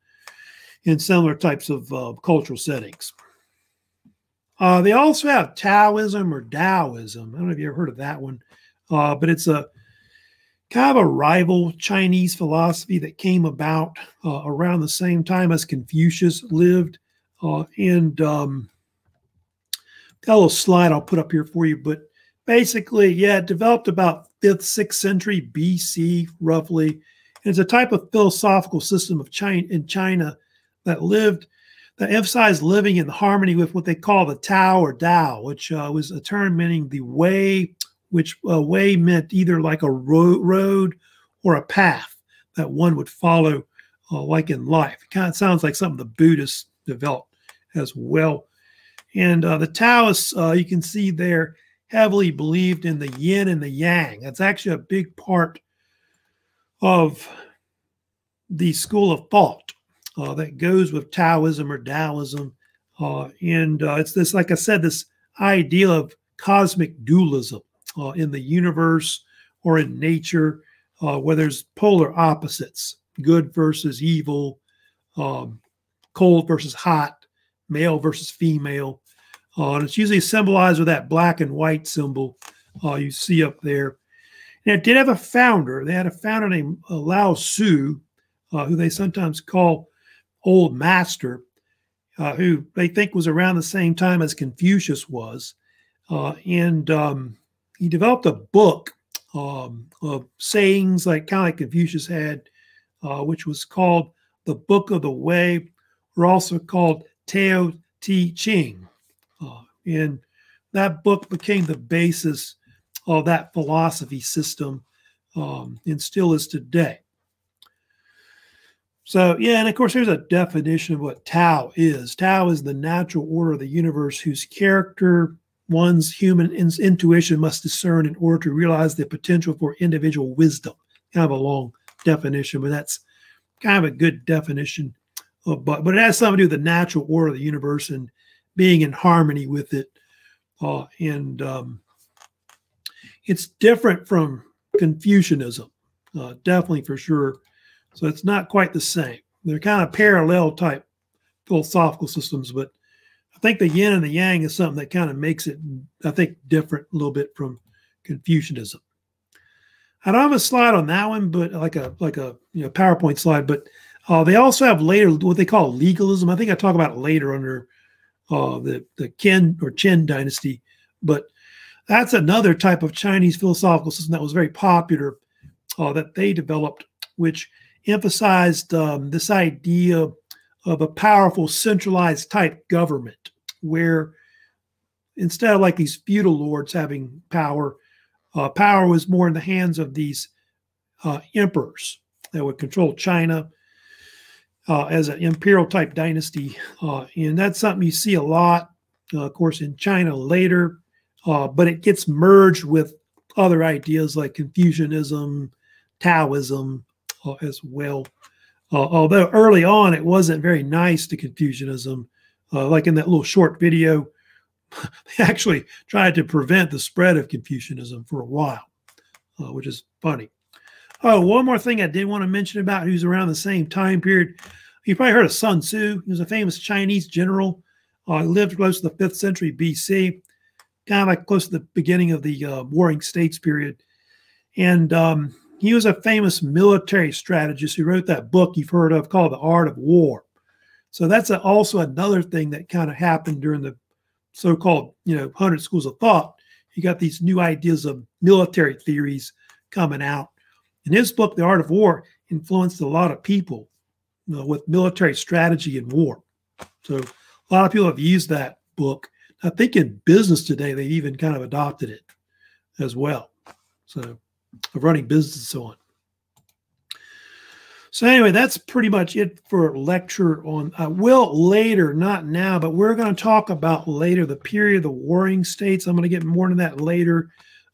in similar types of uh, cultural settings. Uh, they also have Taoism or Taoism. I don't know if you ever heard of that one, uh, but it's a kind of a rival Chinese philosophy that came about uh, around the same time as Confucius lived. Uh, and um, got a little slide I'll put up here for you, but basically, yeah, it developed about fifth, sixth century BC, roughly. And it's a type of philosophical system of China in China that lived that emphasized living in harmony with what they call the Tao or Tao, which uh, was a term meaning the way, which uh, way meant either like a ro- road or a path that one would follow, uh, like in life. It kind of sounds like something the Buddhists developed as well. And uh, the Taoists, uh, you can see there, heavily believed in the yin and the yang. That's actually a big part of the school of thought uh, that goes with Taoism or Taoism. Uh, and it's this, like I said, this idea of cosmic dualism uh, in the universe or in nature, uh, where there's polar opposites good versus evil, um, cold versus hot, male versus female. Uh, and it's usually symbolized with that black and white symbol you see up there. And it did have a founder. They had a founder named Lao Tzu, who they sometimes call old master, uh, who they think was around the same time as Confucius was. Uh, and um, he developed a book um, of sayings like kind of like Confucius had, uh, which was called the Book of the Way, or also called Tao Te Ching. Uh, and that book became the basis of that philosophy system um, and still is today. So, yeah, and of course, here's a definition of what Tao is Tao is the natural order of the universe whose character one's human in- intuition must discern in order to realize the potential for individual wisdom. Kind of a long definition, but that's kind of a good definition. Of, but but it has something to do with the natural order of the universe and being in harmony with it. Uh, and um, it's different from Confucianism, uh, definitely for sure. So it's not quite the same. They're kind of parallel type philosophical systems, but I think the yin and the yang is something that kind of makes it, I think, different a little bit from Confucianism. I don't have a slide on that one, but like a like a you know PowerPoint slide. But uh, they also have later what they call legalism. I think I talk about it later under uh, the the Qin or Qin dynasty. But that's another type of Chinese philosophical system that was very popular uh, that they developed, which emphasized um, this idea of a powerful centralized type government where instead of like these feudal lords having power, uh, power was more in the hands of these uh, emperors that would control China uh, as an imperial type dynasty. Uh, and that's something you see a lot, uh, of course, in China later, uh, but it gets merged with other ideas like Confucianism, Taoism as well. Uh, although early on it wasn't very nice to Confucianism, uh, like in that little short video, [LAUGHS] they actually tried to prevent the spread of Confucianism for a while, uh, which is funny. Oh, one more thing I did want to mention about who's around the same time period. You probably heard of Sun Tzu. He was a famous Chinese general. Uh, lived close to the fifth century BC, kind of like close to the beginning of the uh, Warring States period. And um, he was a famous military strategist who wrote that book you've heard of called The Art of War. So that's a, also another thing that kind of happened during the so-called, you know, 100 schools of thought. You got these new ideas of military theories coming out. And his book, The Art of War, influenced a lot of people you know, with military strategy and war. So a lot of people have used that book. I think in business today, they even kind of adopted it as well. So of running business and so on. So anyway, that's pretty much it for lecture on. Uh, will later, not now, but we're going to talk about later the period of the warring states. I'm going to get more into that later.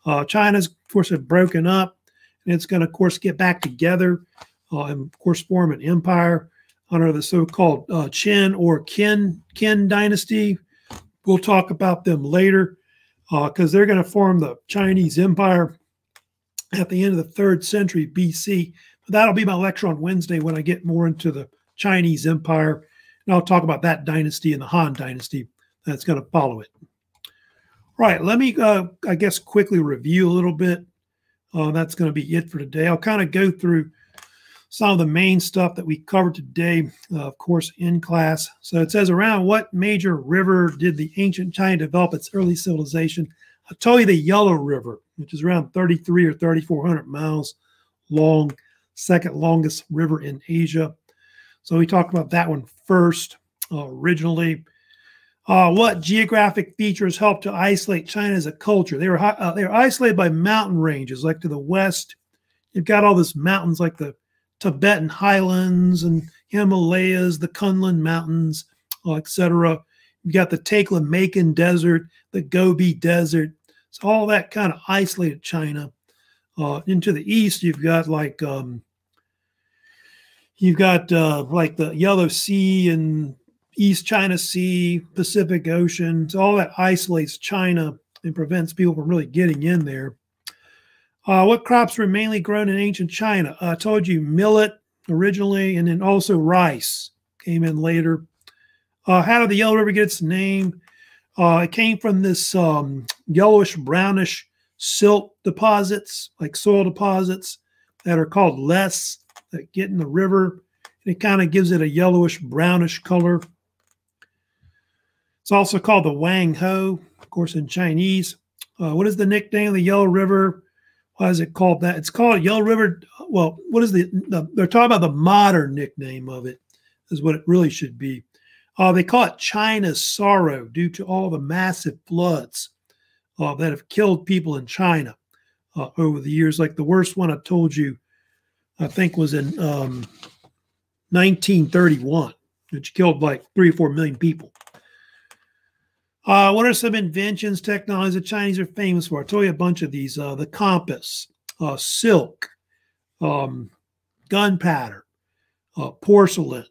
Uh, China's, of course, have broken up, and it's going to, of course, get back together uh, and, of course, form an empire under the so-called uh, Qin or Qin Qin dynasty. We'll talk about them later because uh, they're going to form the Chinese Empire at the end of the third century BC. But that'll be my lecture on Wednesday when I get more into the Chinese Empire. And I'll talk about that dynasty and the Han dynasty that's going to follow it. Right, let me, uh, I guess, quickly review a little bit. Uh, that's going to be it for today. I'll kind of go through some of the main stuff that we covered today, uh, of course, in class. So it says around what major river did the ancient China develop its early civilization? I'll tell you the Yellow River which is around 33 or 3,400 miles long, second longest river in Asia. So we talked about that one first uh, originally. Uh, what geographic features helped to isolate China as a culture? They were uh, they were isolated by mountain ranges, like to the west. You've got all these mountains, like the Tibetan highlands and Himalayas, the Kunlun Mountains, etc. You've got the Taklamakan Desert, the Gobi Desert, so all that kind of isolated China. Uh, into the east, you've got like um, you've got uh, like the Yellow Sea and East China Sea, Pacific Ocean. So all that isolates China and prevents people from really getting in there. Uh, what crops were mainly grown in ancient China? I told you millet originally, and then also rice came in later. Uh, how did the Yellow River get its name? Uh, it came from this um, yellowish brownish silt deposits, like soil deposits that are called loess that get in the river. And it kind of gives it a yellowish brownish color. It's also called the Huang Ho, of course, in Chinese. Uh, what is the nickname of the Yellow River? Why is it called that? It's called Yellow River. Well, what is the, the they're talking about the modern nickname of it, is what it really should be. Uh, they call it China's sorrow due to all the massive floods uh, that have killed people in China uh, over the years. Like the worst one I told you, I think, was in um, 1931, which killed like three or four million people. Uh, what are some inventions, technologies the Chinese are famous for? I'll tell you a bunch of these. Uh, the compass, uh, silk, um, gunpowder, porcelain.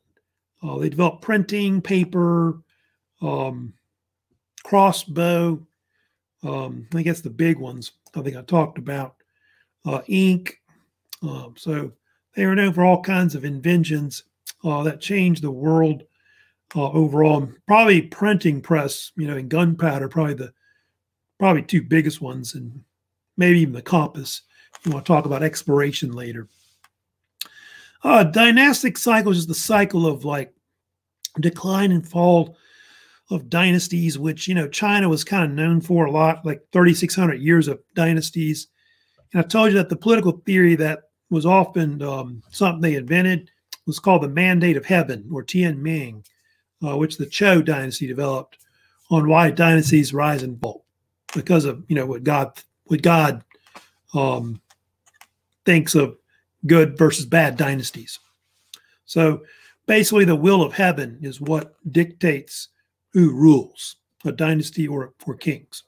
Uh, they developed printing, paper, um, crossbow. Um, I guess the big ones I think I talked about. Uh, ink. Um, so they are known for all kinds of inventions that changed the world uh, overall. Probably printing press, you know, and gunpowder, probably the probably two biggest ones, and maybe even the compass. You want to talk about exploration later. Uh, dynastic cycles is the cycle of like decline and fall of dynasties, which you know China was kind of known for a lot, like 3,600 years of dynasties. And I told you that the political theory that was often um, something they invented was called the Mandate of Heaven or Tian Ming uh, which the Zhou dynasty developed on why dynasties rise and fall because of you know what God what God um, thinks of good versus bad dynasties. So basically, the will of heaven is what dictates who rules a dynasty or for kings.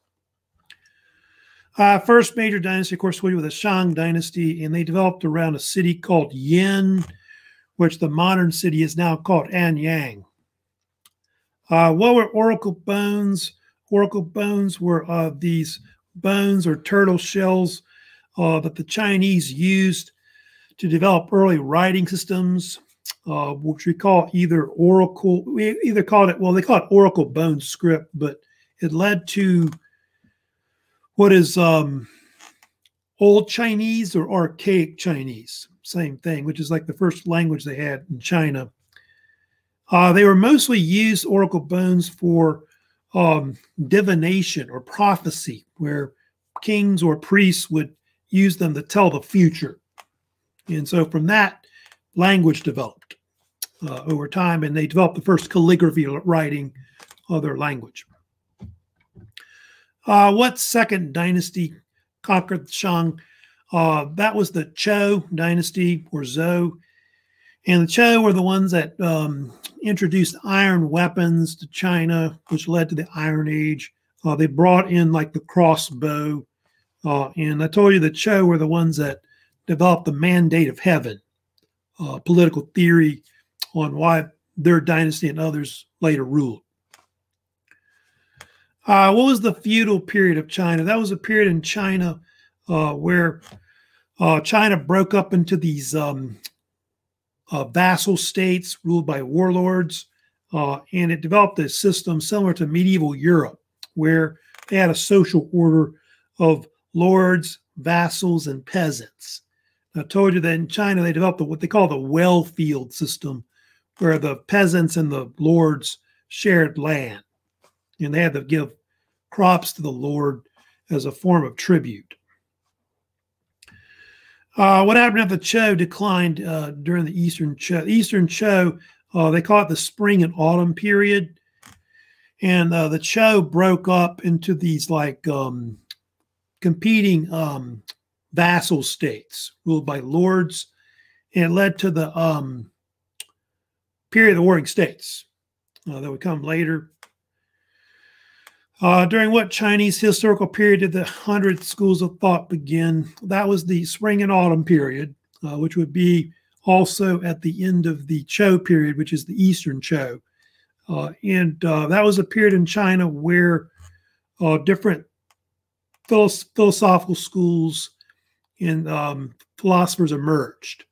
Uh, first major dynasty, of course, was the Shang dynasty, and they developed around a city called Yin, which the modern city is now called Anyang. Uh, what were oracle bones? Oracle bones were uh, these bones or turtle shells uh, that the Chinese used to develop early writing systems, uh, which we call either oracle, we either called it, well, they call it oracle bone script, but it led to what is um, old Chinese or archaic Chinese, same thing, which is like the first language they had in China. Uh, they were mostly used, oracle bones, for um, divination or prophecy, where kings or priests would use them to tell the future. And so from that, language developed uh, over time, and they developed the first calligraphy writing of their language. Uh, what second dynasty conquered Shang? Uh, that was the Zhou dynasty or Zhou. And the Zhou were the ones that um, introduced iron weapons to China, which led to the Iron Age. Uh, they brought in like the crossbow. Uh, and I told you the Zhou were the ones that developed the mandate of heaven, uh, political theory on why their dynasty and others later ruled. Uh, what was the feudal period of China? That was a period in China uh, where uh, China broke up into these um, uh, vassal states ruled by warlords. And it developed a system similar to medieval Europe, where they had a social order of lords, vassals, and peasants. I told you that in China they developed what they call the well field system, where the peasants and the lords shared land, and they had to give crops to the lord as a form of tribute. Uh, what happened after the Zhou declined uh, during the Eastern Zhou? Eastern Zhou, uh, they call it the spring and autumn period. And uh, the Zhou broke up into these like um, competing um, vassal states ruled by lords. And led to the um, period of the Warring States uh, that would come later. Uh, during what Chinese historical period did the hundred schools of thought begin? That was the spring and autumn period, uh, which would be also at the end of the Zhou period, which is the Eastern Zhou. Uh, and uh, that was a period in China where uh, different philosophical schools and um, philosophers emerged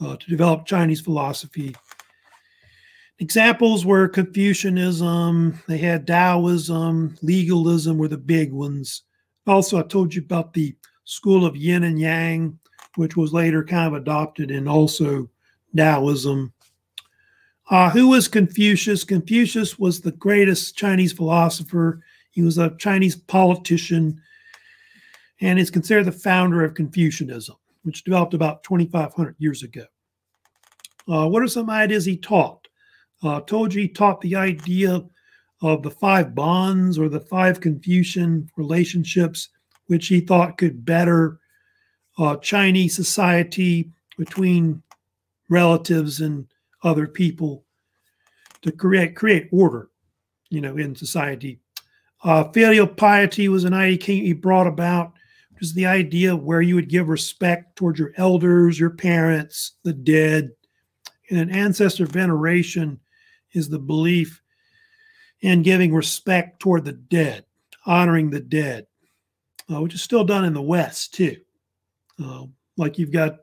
uh, to develop Chinese philosophy Examples were Confucianism, they had Taoism, legalism were the big ones. Also, I told you about the school of yin and yang, which was later kind of adopted and also Taoism. Uh, who was Confucius? Confucius was the greatest Chinese philosopher. He was a Chinese politician and is considered the founder of Confucianism, which developed about 2,500 years ago. Uh, what are some ideas he taught? Uh, Toji taught the idea of the five bonds or the five Confucian relationships, which he thought could better uh, Chinese society between relatives and other people to create create order, you know, in society. Uh, filial piety was an idea he brought about, is the idea where you would give respect towards your elders, your parents, the dead. And an ancestor veneration is the belief in giving respect toward the dead, honoring the dead, uh, which is still done in the West too. Uh, like you've got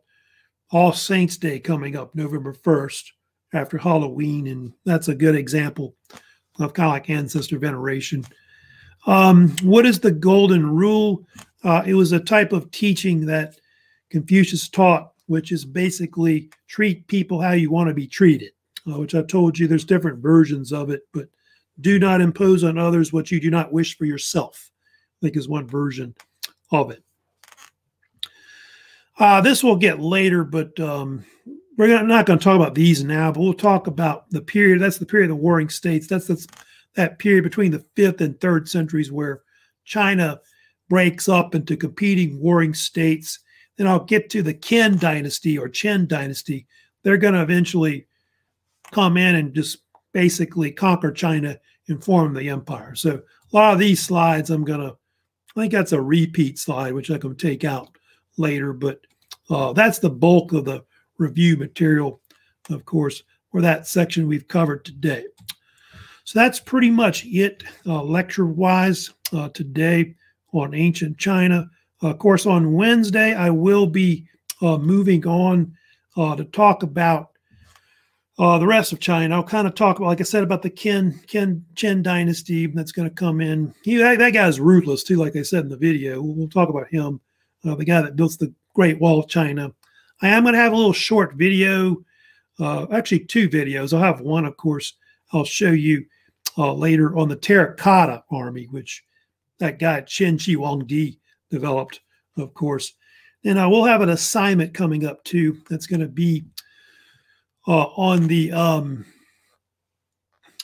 All Saints Day coming up November 1st after Halloween, and that's a good example of kind of like ancestor veneration. Um, what is the golden rule? Uh, it was a type of teaching that Confucius taught, which is basically treat people how you want to be treated, uh, which I told you there's different versions of it, but do not impose on others what you do not wish for yourself, I think is one version of it. Uh, this will get later, but um, we're not going to talk about these now, but we'll talk about the period. That's the period of the warring states. That's, that's that period between the fifth and third centuries where China breaks up into competing warring states. Then I'll get to the Qin dynasty or Qin dynasty. They're going to eventually come in and just basically conquer China and form the empire. So a lot of these slides, I'm going to, I think that's a repeat slide, which I can take out later, but uh, that's the bulk of the review material, of course, for that section we've covered today. So that's pretty much it uh, lecture-wise uh, today on ancient China. of course, on Wednesday, I will be uh, moving on uh, to talk about uh, the rest of China. I'll kind of talk about, like I said, about the Qin, Qin Qin dynasty that's going to come in. He, that, that guy's ruthless too, like I said in the video. We'll, we'll talk about him, uh, the guy that built the Great Wall of China. I am going to have a little short video, uh, actually two videos. I'll have one, of course, I'll show you uh, later on the terracotta army, which that guy Qin Shi Huangdi developed, of course. And I will have an assignment coming up too that's going to be uh, on the um,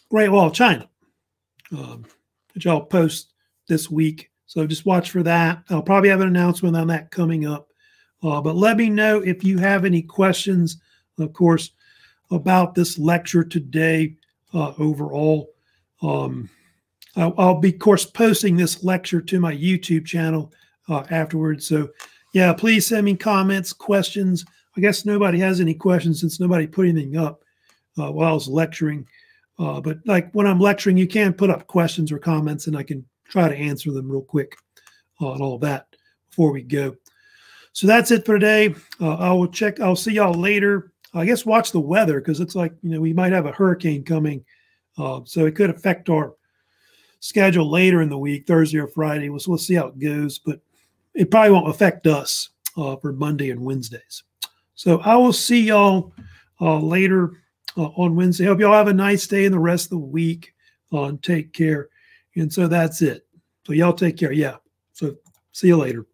Great Wall of China, um, which I'll post this week. So just watch for that. I'll probably have an announcement on that coming up. Uh, but let me know if you have any questions, of course, about this lecture today uh, overall. Um, I'll, I'll, be, of course, posting this lecture to my YouTube channel uh, afterwards. So, yeah, please send me comments, questions. I guess nobody has any questions since nobody put anything up uh, while I was lecturing. Uh, but like when I'm lecturing, you can put up questions or comments, and I can try to answer them real quick uh, and all that before we go. So that's it for today. Uh, I will check. I'll see y'all later. I guess watch the weather because it's like you know we might have a hurricane coming, uh, so it could affect our schedule later in the week, Thursday or Friday. We'll, we'll see how it goes, but it probably won't affect us uh, for Monday and Wednesdays. So I will see y'all uh, later uh, on Wednesday. Hope y'all have a nice day and the rest of the week. Uh, and take care. And so that's it. So y'all take care. Yeah. So see you later.